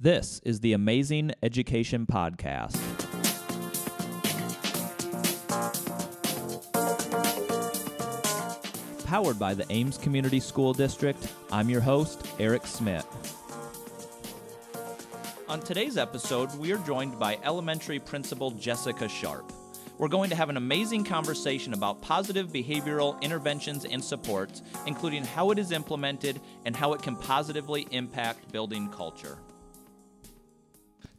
This is the Amazing Education Podcast. Powered by the Ames Community School District, I'm your host, Eric Smith. On today's episode, we are joined by elementary principal Jessica Sharp. We're going to have an amazing conversation about positive behavioral interventions and supports, including how it is implemented and how it can positively impact building culture.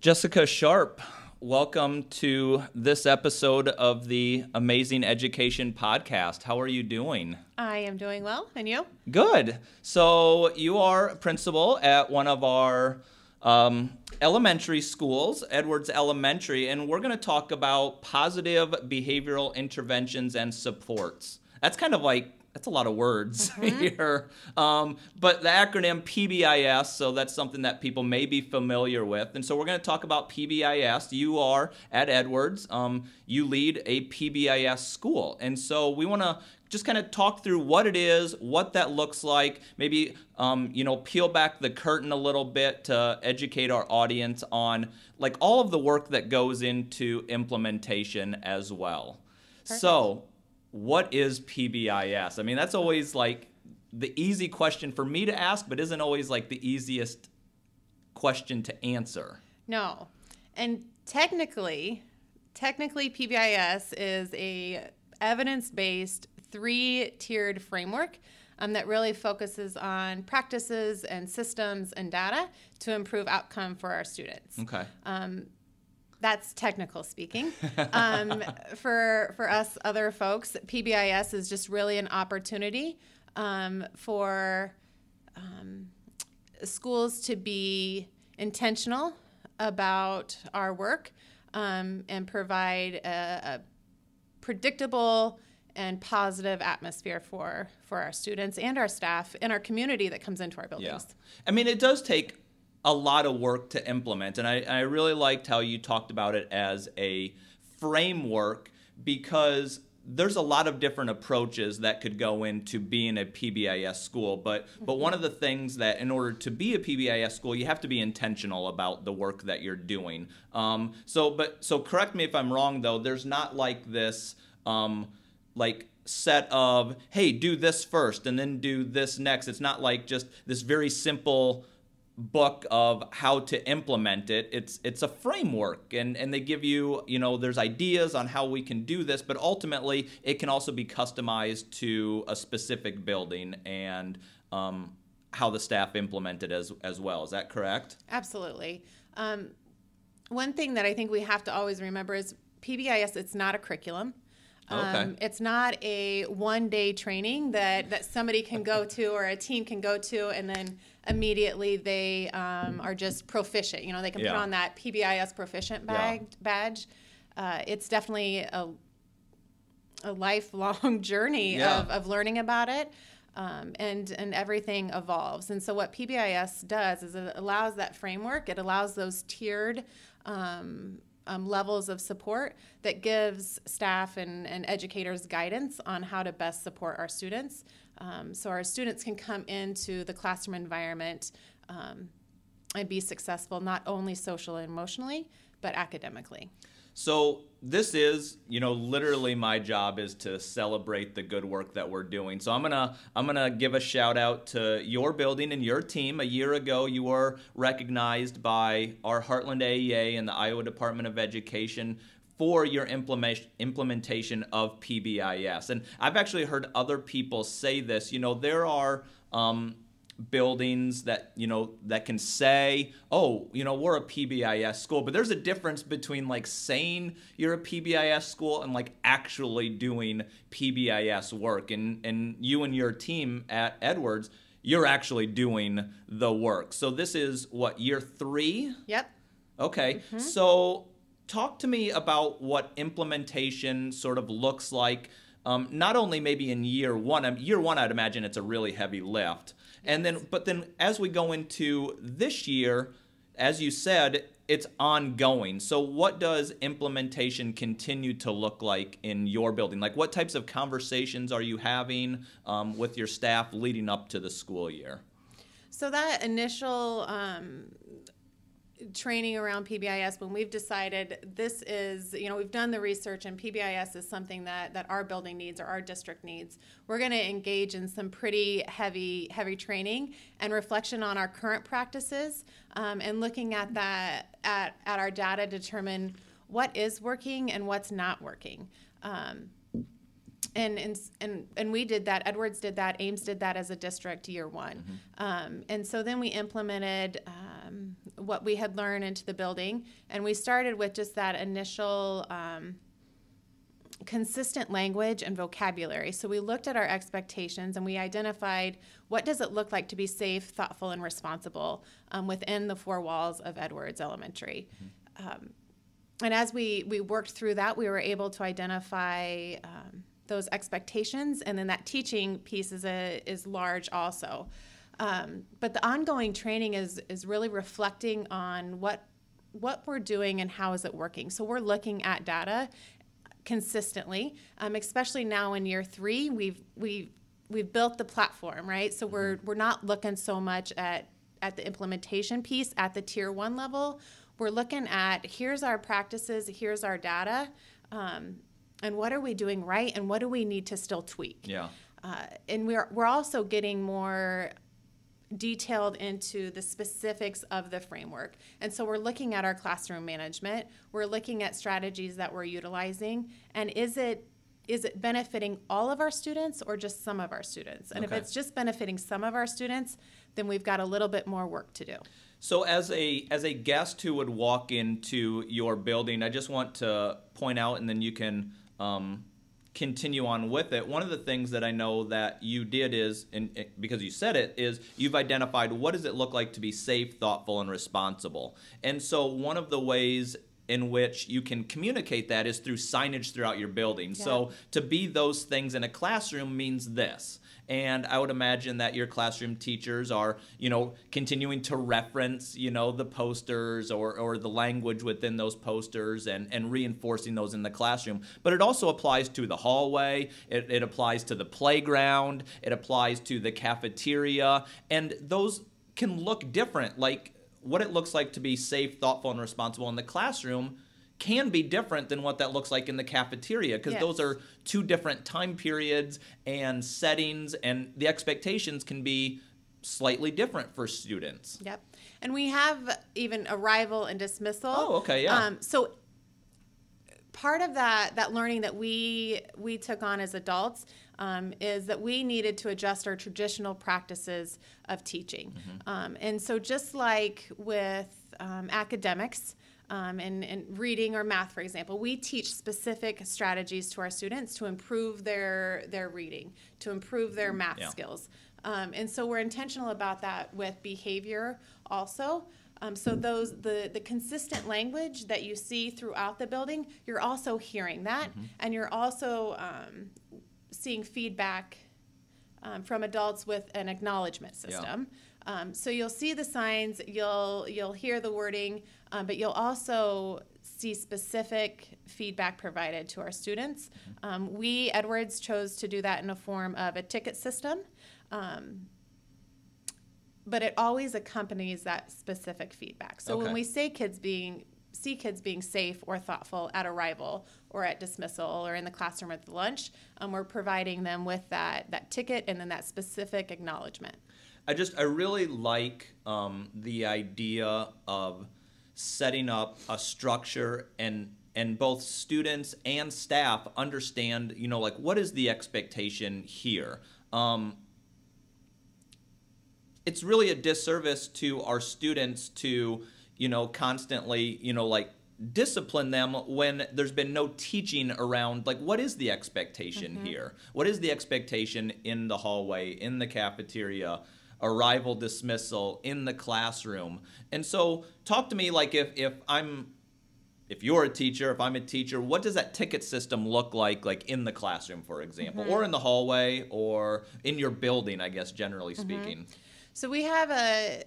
Jessica Sharp, welcome to this episode of the Amazing Education Podcast. How are you doing? I am doing well, and you? Good. So, you are principal at one of our um, elementary schools, Edwards Elementary, and we're going to talk about positive behavioral interventions and supports. That's kind of like that's a lot of words mm-hmm. here. Um, but the acronym PBIS, so that's something that people may be familiar with. And so we're going to talk about PBIS. You are at Edwards, um, you lead a PBIS school. And so we want to just kind of talk through what it is, what that looks like, maybe um, you know peel back the curtain a little bit to educate our audience on like all of the work that goes into implementation as well. Perfect. So what is PBIS? I mean, that's always like the easy question for me to ask, but isn't always like the easiest question to answer. No. And technically, technically PBIS is a evidence-based three-tiered framework um, that really focuses on practices and systems and data to improve outcome for our students. Okay. Um, that's technical speaking. Um, for for us other folks, PBIS is just really an opportunity um, for um, schools to be intentional about our work um, and provide a, a predictable and positive atmosphere for for our students and our staff and our community that comes into our buildings. Yeah. I mean, it does take a lot of work to implement. And I, I really liked how you talked about it as a framework because there's a lot of different approaches that could go into being a PBIS school, but but one of the things that in order to be a PBIS school, you have to be intentional about the work that you're doing. Um, so, but so correct me if I'm wrong though. There's not like this um, like set of hey, do this first and then do this next. It's not like just this very simple book of how to implement it. It's it's a framework and, and they give you, you know, there's ideas on how we can do this, but ultimately it can also be customized to a specific building and um, how the staff implement it as as well. Is that correct? Absolutely. Um, one thing that I think we have to always remember is PBIS, it's not a curriculum. Um, okay. It's not a one day training that, that somebody can go to or a team can go to and then immediately they um, are just proficient. You know, they can yeah. put on that PBIS proficient bag, yeah. badge. Uh, it's definitely a, a lifelong journey yeah. of, of learning about it. Um, and and everything evolves. And so what PBIS does is it allows that framework. It allows those tiered um, um, levels of support that gives staff and, and educators guidance on how to best support our students. Um, so our students can come into the classroom environment um, and be successful not only social and emotionally, but academically. So this is, you know, literally my job is to celebrate the good work that we're doing. So I'm gonna I'm gonna give a shout out to your building and your team. A year ago, you were recognized by our Heartland AEA and the Iowa Department of Education for your implementation of PBIS. And I've actually heard other people say this. You know, there are um, buildings that you know that can say oh you know we're a pbis school. But there's a difference between like saying you're a pbis school and like actually doing pbis work. And and you and your team at edwards you're actually doing the work. So this is what year three? Yep. Okay. Mm-hmm. so talk to me about what implementation sort of looks like. Um, not only maybe in year one um, year one i'd imagine it's a really heavy lift and then, but then as we go into this year, as you said, it's ongoing. So, what does implementation continue to look like in your building? Like, what types of conversations are you having um, with your staff leading up to the school year? So, that initial um, training around PBIS when we've decided this is, you know, we've done the research and PBIS is something that, that our building needs or our district needs. We're going to engage in some pretty heavy, heavy training and reflection on our current practices um, and looking at that, at, at our data, to determine what is working and what's not working. Um, and, and and and we did that. Edwards did that. Ames did that as a district year one, mm-hmm. um, and so then we implemented um, what we had learned into the building, and we started with just that initial. Um, consistent language and vocabulary so we looked at our expectations and we identified what does it look like to be safe thoughtful and responsible um, within the four walls of edwards elementary mm-hmm. Um, and as we we worked through that we were able to identify um, those expectations, and then that teaching piece is a, is large also. Um, but the ongoing training is is really reflecting on what what we're doing and how is it working. So we're looking at data consistently, um, especially now in year three. We've we we've built the platform, right? So we're mm-hmm. we're not looking so much at at the implementation piece at the tier one level. We're looking at here's our practices, here's our data, um, and what are we doing right and what do we need to still tweak yeah uh, and we're, we're also getting more detailed into the specifics of the framework. And so we're looking at our classroom management. We're looking at strategies that we're utilizing. And is it is it benefiting all of our students or just some of our students? And okay. if it's just benefiting some of our students then we've got a little bit more work to do. So as a as a guest who would walk into your building i just want to point out and then you can um, continue on with it, one of the things that I know that you did is, and because you said it, is you've identified what does it look like to be safe, thoughtful, and responsible. And so one of the ways in which you can communicate that is through signage throughout your building. Yeah. So to be those things in a classroom means this and I would imagine that your classroom teachers are, you know, continuing to reference, you know, the posters or, or the language within those posters and, and reinforcing those in the classroom. But it also applies to the hallway, it, it applies to the playground, it applies to the cafeteria, and those can look different. Like what it looks like to be safe, thoughtful, and responsible in the classroom can be different than what that looks like in the cafeteria because yes. those are two different time periods and settings and the expectations can be slightly different for students. Yep. And we have even arrival and dismissal. Oh, okay, yeah. Um, so part of that that learning that we we took on as adults um, is that we needed to adjust our traditional practices of teaching. Mm-hmm. Um, and so just like with um, academics, um, and, and reading or math, for example, we teach specific strategies to our students to improve their their reading, to improve their math yeah. skills. Um, and so we're intentional about that with behavior also. Um, so those the the consistent language that you see throughout the building, you're also hearing that, mm-hmm. and you're also um, seeing feedback um, from adults with an acknowledgement system. Yeah. Um, so you'll see the signs, you'll you'll hear the wording, um, but you'll also see specific feedback provided to our students. Um, we Edwards chose to do that in a form of a ticket system, um, but it always accompanies that specific feedback. So okay. when we say kids being see kids being safe or thoughtful at arrival or at dismissal or in the classroom at the lunch, um, we're providing them with that that ticket and then that specific acknowledgement. I just I really like um, the idea of setting up a structure and and both students and staff understand you know like what is the expectation here. Um, it's really a disservice to our students to you know constantly you know like discipline them when there's been no teaching around like what is the expectation mm-hmm. here what is the expectation in the hallway in the cafeteria arrival dismissal in the classroom. And so talk to me like if, if I'm if you're a teacher, if I'm a teacher, what does that ticket system look like like in the classroom, for example, mm-hmm. or in the hallway or in your building, I guess generally mm-hmm. speaking? Mm-hmm. So we have a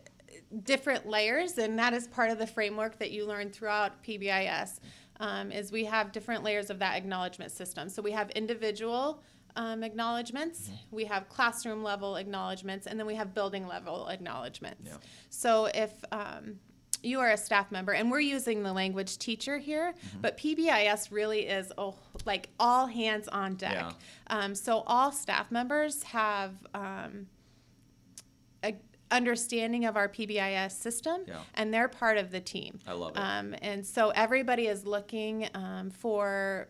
different layers and that is part of the framework that you learn throughout PBIS. Um, is we have different layers of that acknowledgement system. So we have individual um, acknowledgments, mm-hmm. we have classroom level acknowledgments, and then we have building level acknowledgments. Yeah. So if um, you are a staff member, and we're using the language teacher here, mm-hmm. but PBIS really is oh, like all hands on deck. Yeah. Um, so all staff members have um, a understanding of our PBIS system, yeah. and they're part of the team. I love it. Um, and so everybody is looking um, for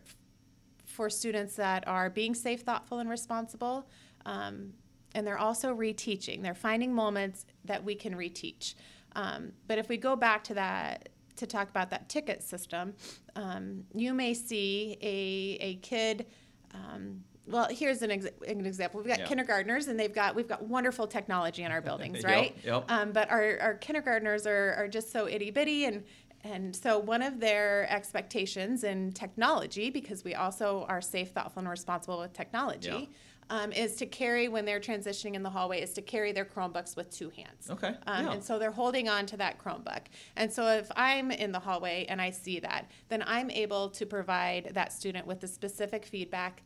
for students that are being safe, thoughtful, and responsible. Um, and they're also reteaching. They're finding moments that we can reteach. Um, but if we go back to that, to talk about that ticket system, um, you may see a, a kid. Um, well, here's an, ex- an, example. We've got yeah. kindergartners, and they've got we've got wonderful technology in our buildings, right? Yep. yep. Um, but our, our kindergartners are, are just so itty bitty, and and so one of their expectations in technology, because we also are safe, thoughtful, and responsible with technology. Yeah um, is to carry when they're transitioning in the hallway is to carry their Chromebooks with two hands. Okay. Um, yeah. And so they're holding on to that Chromebook. And so if I'm in the hallway and I see that, then I'm able to provide that student with the specific feedback.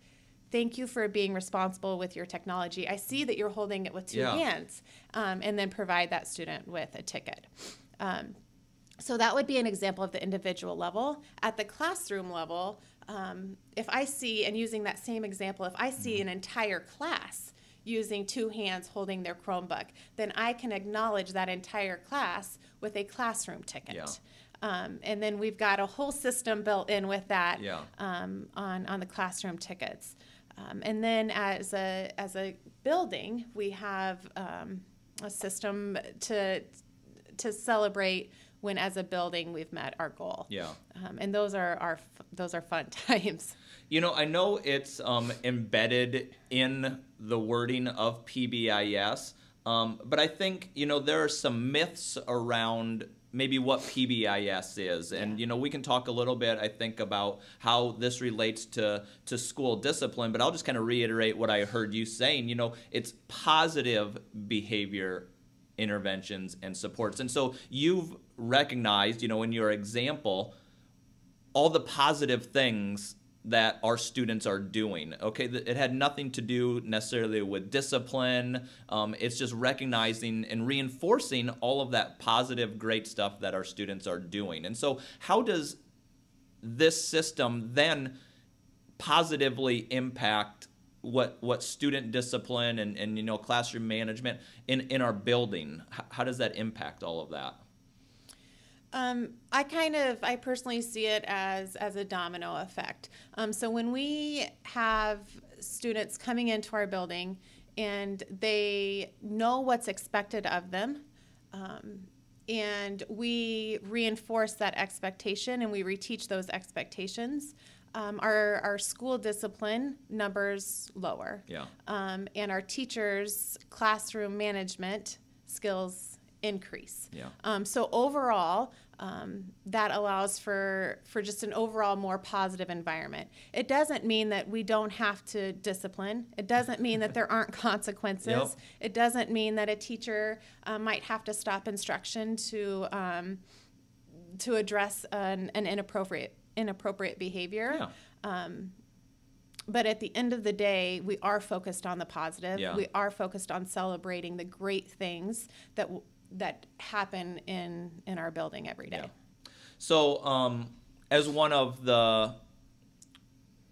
Thank you for being responsible with your technology. I see that you're holding it with two yeah. hands, um, and then provide that student with a ticket. So that would be an example of the individual level. At the classroom level, um, if I see, and using that same example, if I see an entire class using two hands holding their Chromebook, then I can acknowledge that entire class with a classroom ticket. Yeah. Um, and then we've got a whole system built in with that yeah. um, on, on the classroom tickets. Um, and then as a, as a building, we have um, a system to, to celebrate when as a building we've met our goal. Yeah. Um, and those are our those are fun times. You know, I know it's um, embedded in the wording of PBIS, um, but I think you know there are some myths around maybe what PBIS is. And you know, we can talk a little bit I think about how this relates to to school discipline, but I'll just kind of reiterate what I heard you saying, you know, it's positive behavior interventions and supports. And so you've recognized, you know, in your example, all the positive things that our students are doing. Okay, it had nothing to do necessarily with discipline. Um, it's just recognizing and reinforcing all of that positive, great stuff that our students are doing. And so, how does this system then positively impact what what student discipline and, and you know classroom management in, in our building? How, how does that impact all of that? Um, I kind of, I personally see it as as a domino effect. Um, so when we have students coming into our building and they know what's expected of them, um, and we reinforce that expectation and we reteach those expectations, um, our, our school discipline numbers lower. Yeah. Um, and our teachers' classroom management skills increase. Yeah. Um, so overall, um, that allows for for just an overall more positive environment. It doesn't mean that we don't have to discipline. It doesn't mean that there aren't consequences. Yep. It doesn't mean that a teacher uh, might have to stop instruction to um, to address an, an inappropriate inappropriate behavior. Yeah. Um, but at the end of the day, we are focused on the positive. Yeah. We are focused on celebrating the great things that that happen in in our building every day. Yeah. So, um, as one of the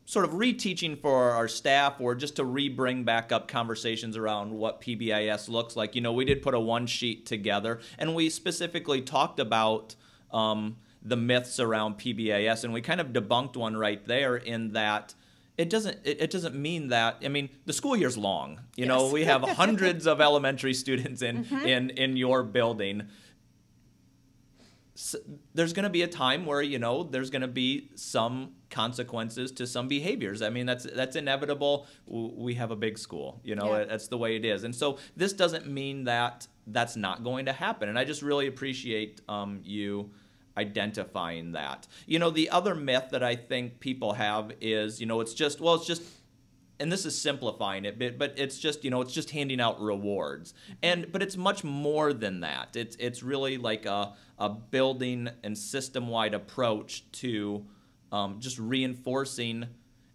sort of reteaching for our staff or just to re-bring back up conversations around what PBIS looks like. You know, we did put a one sheet together and we specifically talked about um, the myths around PBIS and we kind of debunked one right there in that it doesn't it, it, doesn't mean that i mean the school year's long you yes. know we have hundreds of elementary students in mm-hmm. in in your building so there's going to be a time where you know there's going to be some consequences to some behaviors i mean that's that's inevitable we have a big school you know yeah. that's the way it is and so this doesn't mean that that's not going to happen and i just really appreciate um, you identifying that. You know, the other myth that I think people have is, you know, it's just, well, it's just, and this is simplifying it, but, but it's just, you know, it's just handing out rewards. And, but it's much more than that. It's, it's really like a, a building and system wide approach to um, just reinforcing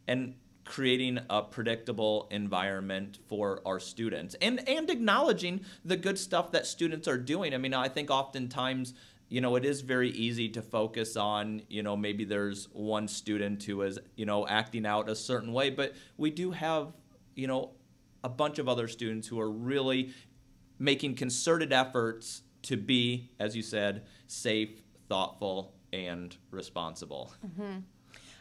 and creating a predictable environment for our students and and acknowledging the good stuff that students are doing. I mean, I think oftentimes you know, it is very easy to focus on, you know, maybe there's one student who is, you know, acting out a certain way, but we do have, you know, a bunch of other students who are really making concerted efforts to be, as you said, safe, thoughtful, and responsible. Mm-hmm.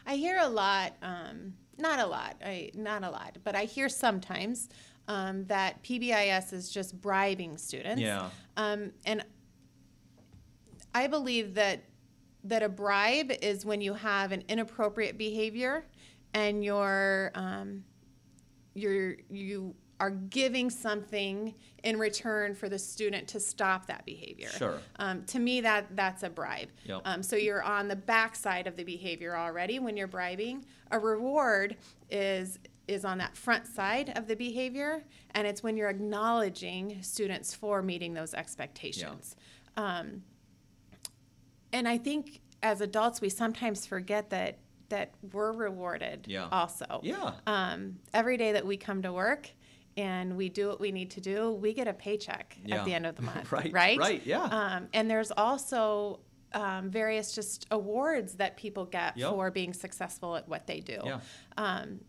I hear a lot, um, not a lot, I, not a lot, but I hear sometimes um, that PBIS is just bribing students. Yeah. Um, and I believe that that a bribe is when you have an inappropriate behavior and you're um, you're you are giving something in return for the student to stop that behavior. Sure. Um, to me, that that's a bribe. Yep. Um, so you're on the backside of the behavior already when you're bribing. A reward is is on that front side of the behavior, and it's when you're acknowledging students for meeting those expectations. Yeah. Um, and I think as adults, we sometimes forget that that we're rewarded yeah. also. Yeah. Um, every day that we come to work and we do what we need to do, we get a paycheck yeah. at the end of the month. right. Right. Right. Yeah. Um, and there's also um, various just awards that people get yep. for being successful at what they do. Yeah. Um,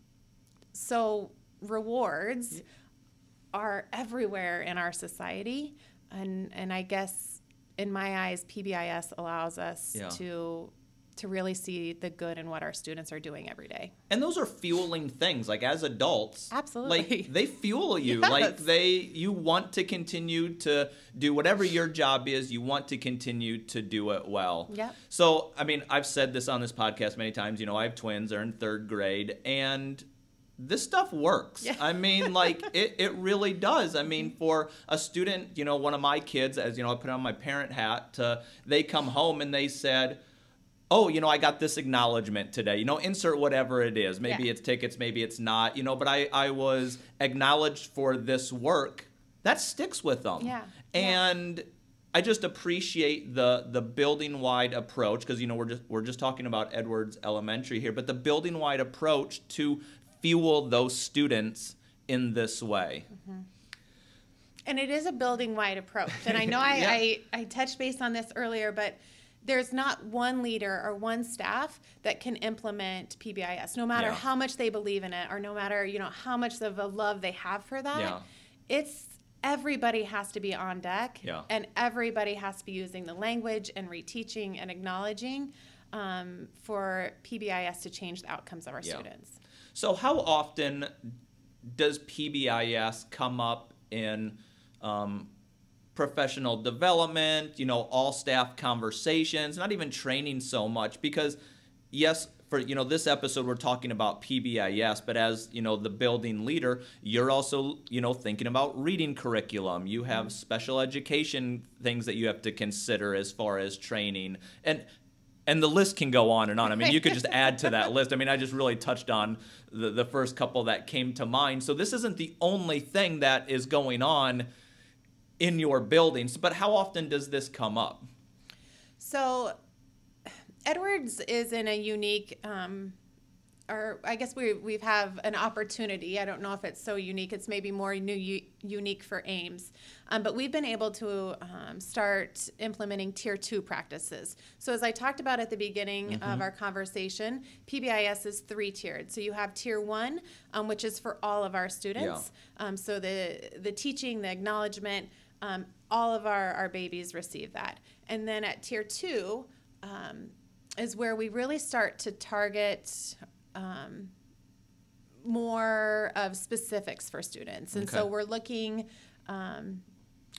so rewards yeah. are everywhere in our society, and and I guess in my eyes, PBIS allows us yeah. to to really see the good in what our students are doing every day. And those are fueling things. Like as adults, absolutely, like they fuel you. Yes. Like they, you want to continue to do whatever your job is. You want to continue to do it well. Yeah. So I mean, I've said this on this podcast many times. You know, I have twins. They're in third grade, and this stuff works. Yeah. I mean, like it, it really does. I mean, mm-hmm. for a student, you know, one of my kids, as you know, I put on my parent hat, To, they come home and they said, oh, you know, I got this acknowledgement today. You know, insert whatever it is. Maybe Yeah. it's tickets, maybe it's not, you know, but I, I was acknowledged for this work. That sticks with them. Yeah. And I just appreciate the the building wide approach because you know we're just we're just talking about Edwards Elementary here, but the building wide approach to fuel those students in this way. And it is a building wide approach. And I know I, Yeah. I, I touched base on this earlier, but there's not one leader or one staff that can implement PBIS, no matter Yeah. how much they believe in it or no matter, you know, how much of a love they have for that. Yeah. It's everybody has to be on deck Yeah. and everybody has to be using the language and reteaching and acknowledging um, for PBIS to change the outcomes of our students. So how often does PBIS come up in um, professional development, you know, all staff conversations, not even training so much? Because yes, for you know this episode we're talking about PBIS, but as you know the building leader, you're also you know thinking about reading curriculum. You have special education things that you have to consider as far as training. And and the list can go on and on. I mean, you could just add to that list. I mean, I just really touched on the, the first couple that came to mind. So this isn't the only thing that is going on in your buildings, but how often does this come up? So, Edwards is in a unique, um, or I guess we we have an opportunity. I don't know if it's so unique. It's maybe more new, unique for Ames, um, but we've been able to um, start implementing tier two practices. So as I talked about at the beginning of our conversation, PBIS is three tiered. So you have tier one, um, which is for all of our students. Um, so the the teaching, the acknowledgement, um, all of our, our babies receive that. And then at tier two um, is where we really start to target um, more of specifics for students. And so we're looking um,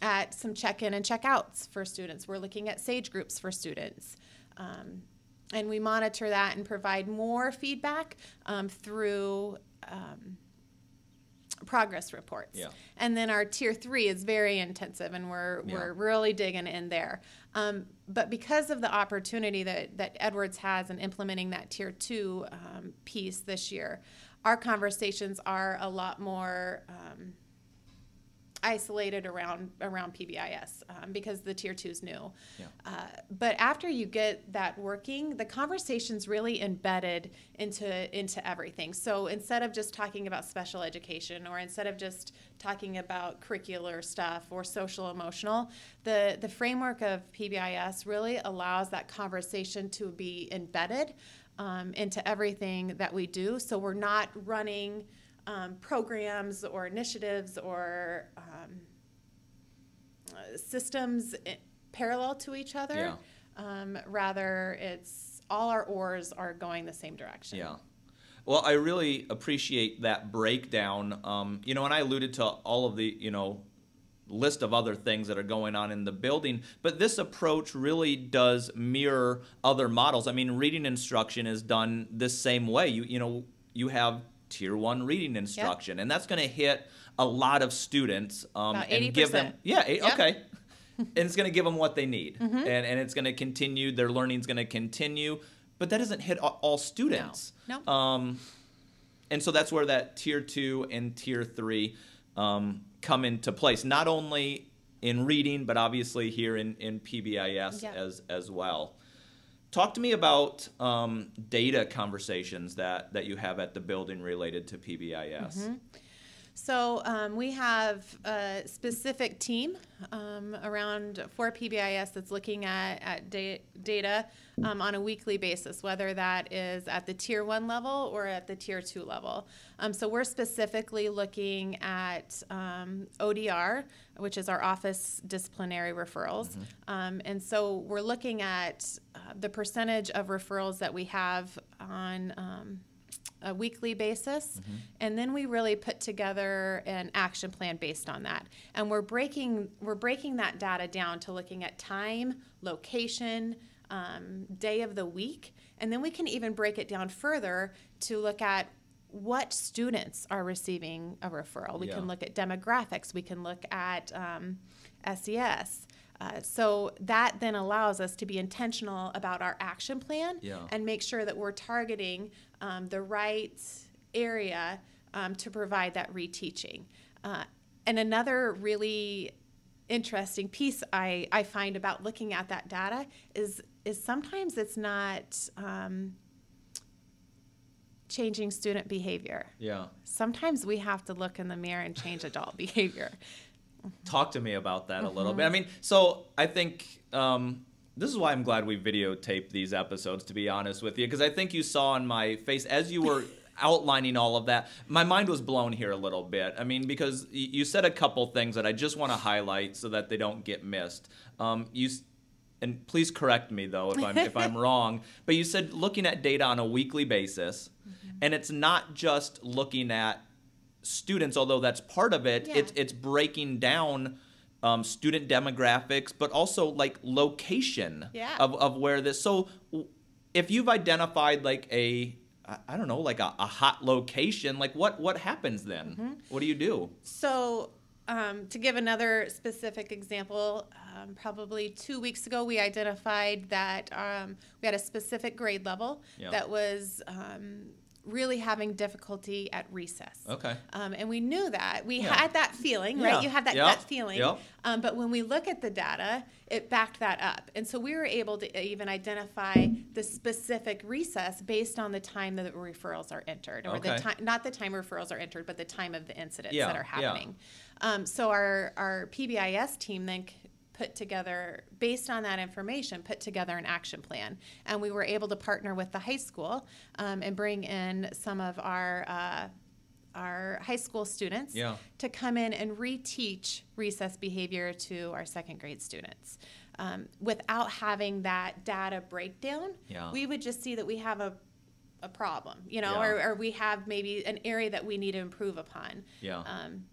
at some check in and check outs for students. We're looking at SAGE groups for students. Um, and we monitor that and provide more feedback um, through um, progress reports. Yeah. And then our tier three is very intensive, and we're Yeah. we're really digging in there. Um, but because of the opportunity that that Edwards has in implementing that tier two um, piece this year, our conversations are a lot more. Um, isolated around around PBIS um, because the tier two is new. Yeah. Uh, but after you get that working, the conversation's really embedded into into everything. So instead of just talking about special education or instead of just talking about curricular stuff or social emotional, the the framework of PBIS really allows that conversation to be embedded um, into everything that we do. So we're not running um, programs or initiatives or um, systems parallel to each other. Yeah. Um, rather, it's all our oars are going the same direction. Yeah. Well, I really appreciate that breakdown. Um, you know, and I alluded to all of the, you know, list of other things that are going on in the building, but this approach really does mirror other models. I mean, reading instruction is done this same way. You, you know, you have tier one reading instruction, yep. and that's going to hit a lot of students um, and give them yeah eight, yep. okay, and it's going to give them what they need, mm-hmm. and and it's going to continue their learning is going to continue, but that doesn't hit all students. No. no. Um, and so that's where that tier two and tier three um, come into place, not only in reading, but obviously here in, in PBIS yep. as as well. Talk to me about um, data conversations that, that you have at the building related to PBIS. Mm-hmm. So um, we have a specific team um, around for PBIS that's looking at, at da- data um, on a weekly basis, whether that is at the tier one level or at the tier two level. Um, so we're specifically looking at um, ODR, which is our office disciplinary referrals. Mm-hmm. Um, and so we're looking at uh, the percentage of referrals that we have on a weekly basis. Mm-hmm. and then we really put together an action plan based on that. And we're breaking we're breaking that data down to looking at time location um, day of the week. And then we can even break it down further to look at what students are receiving a referral. We yeah. can look at demographics. We can look at um, ses uh, so that then allows us to be intentional about our action plan yeah. and make sure that we're targeting um, the right area um, to provide that reteaching. Uh, and another really interesting piece I, I find about looking at that data is is sometimes it's not um, changing student behavior. Yeah. Sometimes we have to look in the mirror and change adult behavior. Talk to me about that a little bit. I mean, so I think um, this is why I'm glad we videotaped these episodes, to be honest with you, because I think you saw on my face as you were outlining all of that, my mind was blown here a little bit. I mean, because you said a couple things that I just want to highlight so that they don't get missed. Um, you and please correct me though if I'm if I'm wrong, but you said looking at data on a weekly basis, mm-hmm. and it's not just looking at students, although that's part of it. Yeah. It's it's breaking down um, student demographics, but also like location yeah. of, of where this. So if you've identified like a I don't know, like a, a hot location, like what what happens then? Mm-hmm. What do you do? So um, to give another specific example, um, probably two weeks ago, we identified that um, we had a specific grade level that was um, really having difficulty at recess. Okay. Um, and we knew that. We yeah. had that feeling, yeah. right? You have that yep. gut feeling. Yep. Um, but when we look at the data, it backed that up. And so we were able to even identify the specific recess based on the time that the referrals are entered, or okay. the time, not the time referrals are entered, but the time of the incidents yeah. that are happening. Um, so our, our PBIS team then put together, based on that information, put together an action plan. And we were able to partner with the high school um, and bring in some of our uh, our high school students yeah. to come in and reteach recess behavior to our second grade students. Um, without having that data breakdown, yeah. we would just see that we have a a problem, you know, yeah. or, or, we have maybe an area that we need to improve upon. Yeah. Um,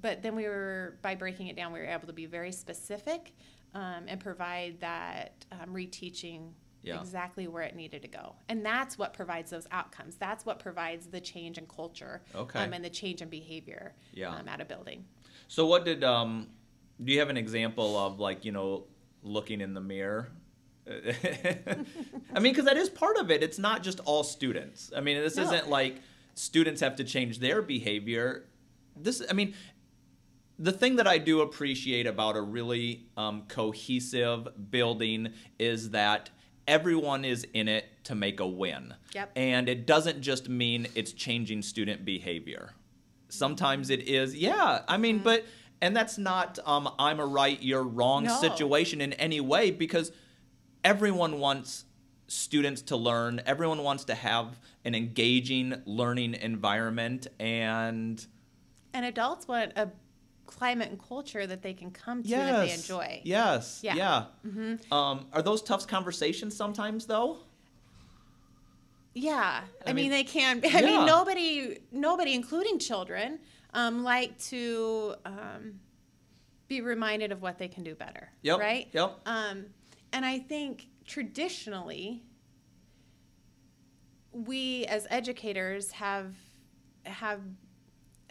but then we were by breaking it down we were able to be very specific um, and provide that um, reteaching yeah. exactly where it needed to go and that's what provides those outcomes that's what provides the change in culture okay. um, and the change in behavior yeah. Um, at a building so what did um, do you have an example of like you know looking in the mirror I mean, because that is part of it. It's not just all students. I mean, this no. isn't like students have to change their behavior. This, I mean, the thing that I do appreciate about a really um, cohesive building is that everyone is in it to make a win. Yep. And it doesn't just mean it's changing student behavior. Sometimes it is, yeah. I mean, mm-hmm. but and that's not um, I'm a right, you're wrong no. situation in any way because everyone wants students to learn. Everyone wants to have an engaging learning environment and and adults want a climate and culture that they can come to yes. that they enjoy. Yes. Yeah. yeah. Mm-hmm. Um, are those tough conversations sometimes though? Yeah. I, I mean, mean, they can. I yeah. mean, nobody, nobody, including children, um, like to um, be reminded of what they can do better. Yep. Right. Yep. Um, and I think traditionally, we as educators have have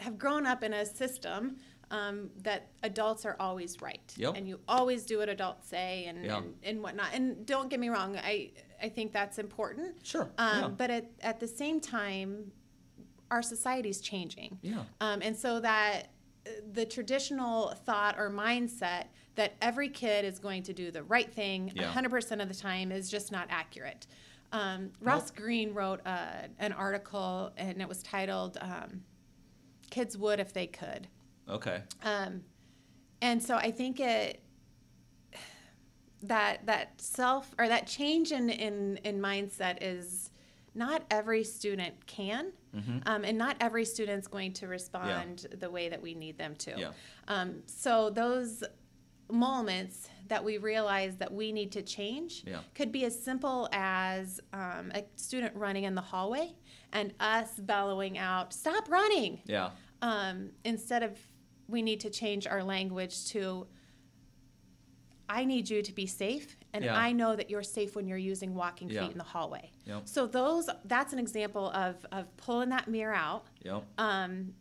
have grown up in a system um, that adults are always right. Yep. And you always do what adults say and, yeah. and, and, whatnot. And don't get me wrong, I, I think that's important. Sure. Um, yeah. But at, at the same time, our society's changing. Yeah. Um, and so that uh, the traditional thought or mindset that every kid is going to do the right thing yeah. 100% of the time is just not accurate. Um, Ross nope. Greene wrote uh, an article and it was titled um, Kids Would If They Could. Okay. Um, and so I think it that that self or that change in in, in mindset is not every student can, mm-hmm. um, and not every student's going to respond yeah. the way that we need them to. Yeah. Um, so those moments that we realize that we need to change yeah. could be as simple as um, a student running in the hallway and us bellowing out, "Stop running!" Yeah. Um, instead of we need to change our language to I need you to be safe and yeah. I know that you're safe when you're using walking feet in the hallway. Yep. So those that's an example of of pulling that mirror out. Yep. Um,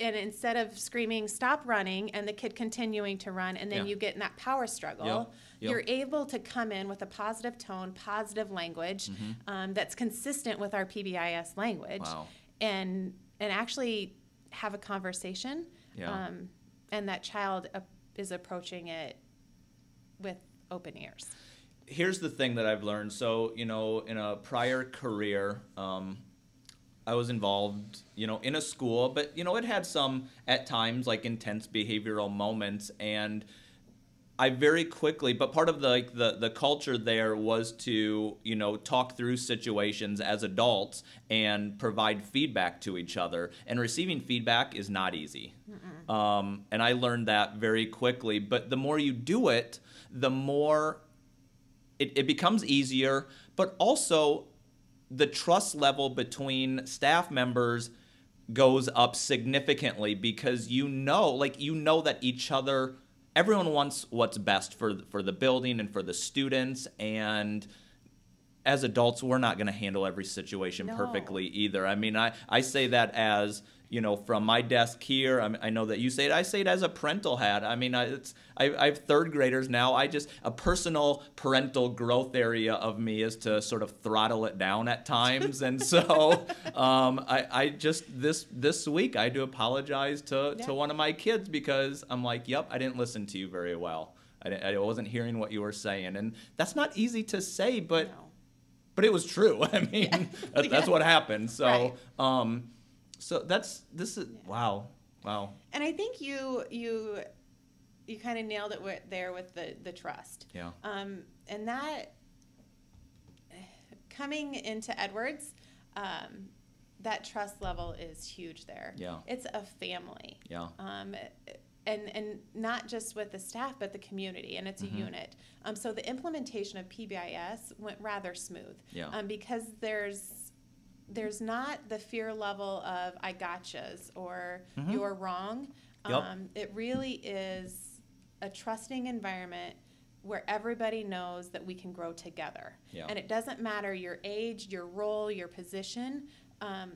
and instead of screaming stop running and the kid continuing to run and then yeah. you get in that power struggle yep. Yep. you're able to come in with a positive tone positive language mm-hmm. um, that's consistent with our pbis language wow. and and actually have a conversation yeah. Um, and that child is approaching it with open ears. Here's the thing that I've learned. So, you know, in a prior career, um, I was involved, you know, in a school, but, you know, it had some, at times, like intense behavioral moments. And, I very quickly, but part of the like the the culture there was to you know talk through situations as adults and provide feedback to each other. And receiving feedback is not easy. Um, and I learned that very quickly. But the more you do it, the more it, it becomes easier. But also, the trust level between staff members goes up significantly because you know, like you know that each other everyone wants what's best for for the building and for the students and as adults we're not going to handle every situation no. perfectly either i mean i i say that as you know, from my desk here. I, I, know that you say it. I say it as a parental hat. I mean, it's I, I, have third graders now. I just a personal parental growth area of me is to sort of throttle it down at times, and so um, I, I just this this week I do apologize to yeah. to one of my kids because I'm like, yep, I didn't listen to you very well. I, I wasn't hearing what you were saying, and that's not easy to say, but. No. But it was true. I mean, yeah. that's, that's, what happened. So, right. um, so that's this is yeah. wow, wow. And I think you you you kind of nailed it with, there with the the trust. Yeah. Um, and that coming into Edwards, um, that trust level is huge there. Yeah. It's a family. Yeah. Um, and and not just with the staff but the community and it's a mm-hmm. unit um, so the implementation of pbis went rather smooth yeah. um, because there's there's not the fear level of I gotchas or mm-hmm. you're wrong. Yep. Um, it really is a trusting environment where everybody knows that we can grow together. And it doesn't matter your age, your role, your position. Um,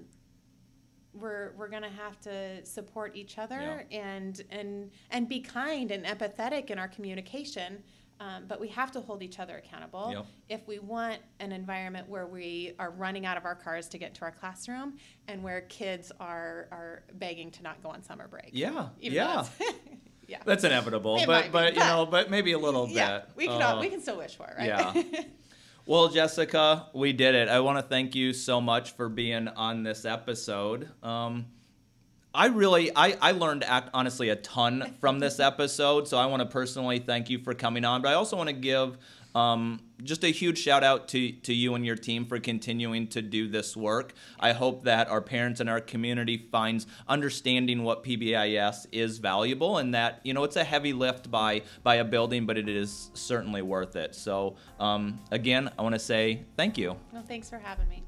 we're we're gonna have to support each other and and and be kind and empathetic in our communication Um, but we have to hold each other accountable. Yep. If we want an environment where we are running out of our cars to get to our classroom and where kids are, are begging to not go on summer break. Yeah. yeah. yeah. That's inevitable, but, but you know, but maybe a little yeah, bit. We can uh, we can still wish for it, right? Yeah. Well, Jessica, we did it. I want to thank you so much for being on this episode. Um, I really, I, I learned honestly a ton from this episode, so I want to personally thank you for coming on. But I also want to give um, just a huge shout out to, to you and your team for continuing to do this work. I hope that our parents and our community finds understanding what PBIS is valuable and that, you know, it's a heavy lift by, by a building, but it is certainly worth it. So, um, again, I want to say thank you. Well, thanks for having me.